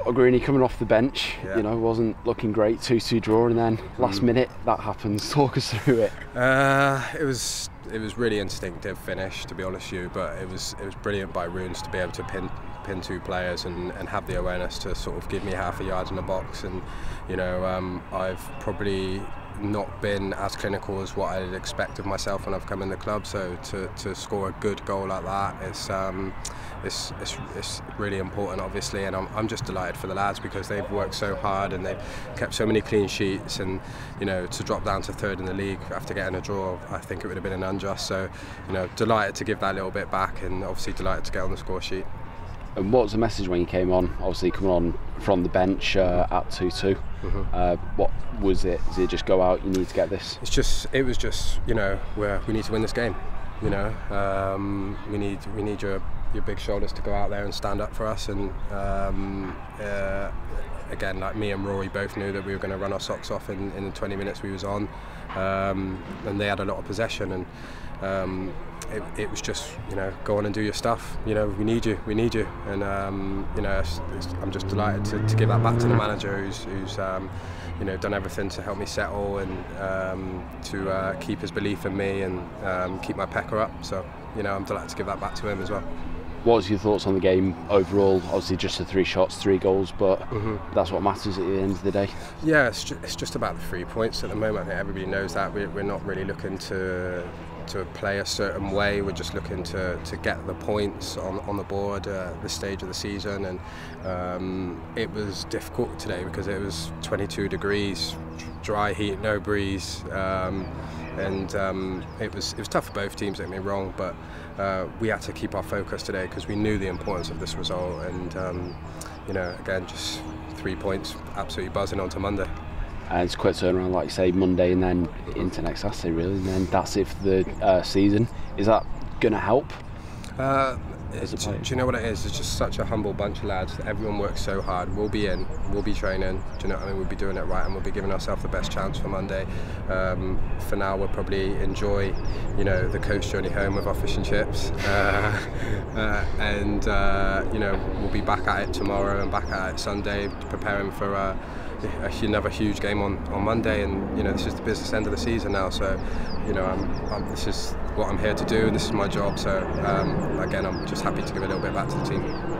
Ogrini coming off the bench, Yeah. you know, wasn't looking great. 2-2 draw, and then last Mm. minute that happens. Talk us through it. Uh, it was it was really instinctive finish, to be honest with you. But it was it was brilliant by Rooney to be able to pin pin two players and, and have the awareness to sort of give me half a yard in the box. And you know, um, I've probably not been as clinical as what I'd expect of myself when I've come in the club. So to, to score a good goal like that, it's um, it's, it's, it's really important, obviously. And I'm, I'm just delighted for the lads because they've worked so hard and they've kept so many clean sheets. And you know, to drop down to third in the league after getting a draw, I think it would have been an unjust. So you know, delighted to give that little bit back, and obviously delighted to get on the score sheet. And what was the message when you came on? Obviously, coming on from the bench uh, at 2 2. Uh, what was it? Did it just go out? You need to get this? It's just, it was just, you know, where we need to win this game. You know, um, we need we need your your big shoulders to go out there and stand up for us. And um, uh, again, like me and Rory both knew that we were going to run our socks off in, in the 20 minutes we was on, um, and they had a lot of possession and. Um, it, it was just, you know, go on and do your stuff. You know, we need you, we need you, and um, you know, it's, it's, I'm just delighted to, to give that back to the manager, who's, who's um, you know, done everything to help me settle and um, to uh, keep his belief in me and um, keep my pecker up. So, you know, I'm delighted to give that back to him as well. What was your thoughts on the game overall? Obviously, just the three shots, three goals, but that's what matters at the end of the day. Yeah, it's, ju- it's just about the three points at the moment. I think everybody knows that we're, we're not really looking to to play a certain way. We're just looking to, to get the points on, on the board uh, at this stage of the season. And um, it was difficult today because it was 22 degrees, dry heat, no breeze. Um, and um, it was it was tough for both teams. Don't get me wrong, but uh, we had to keep our focus today because we knew the importance of this result. And um, you know, again, just three points, absolutely buzzing on to Monday. And it's a quick turnaround, like you say, Monday and then into next Saturday, really. And then that's it for the uh, season. Is that going to help? Uh, do, do you know what it is? It's just such a humble bunch of lads. Everyone works so hard. We'll be in, we'll be training. Do you know what I mean? We'll be doing it right, and we'll be giving ourselves the best chance for Monday. Um, for now, we'll probably enjoy, you know, the coach journey home with our fish and chips, uh, uh, and uh, you know, we'll be back at it tomorrow and back at it Sunday, preparing for. A, hu- another huge game on, on Monday, and you know this is the business end of the season now. So, you know, I'm, I'm, this is what I'm here to do, and this is my job. So, um, again, I'm just happy to give a little bit back to the team.